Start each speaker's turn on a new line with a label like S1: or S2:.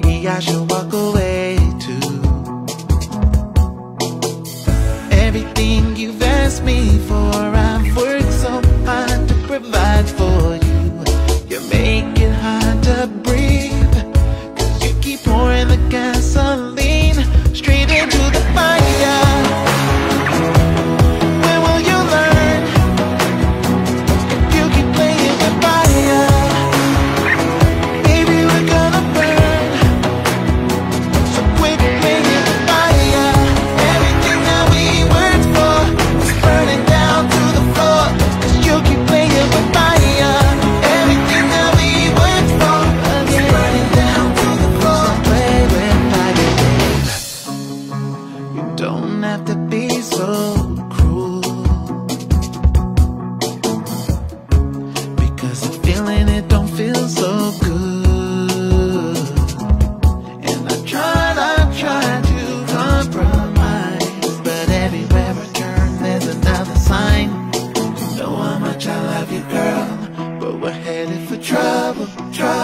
S1: maybe I should walk away too. Everything you've asked me for, I'm for. trouble, trouble.